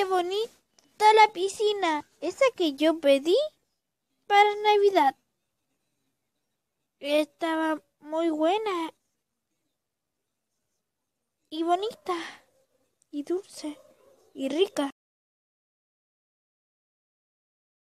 qué bonita la piscina, esa que yo pedí para Navidad. Estaba muy buena y bonita y dulce y rica.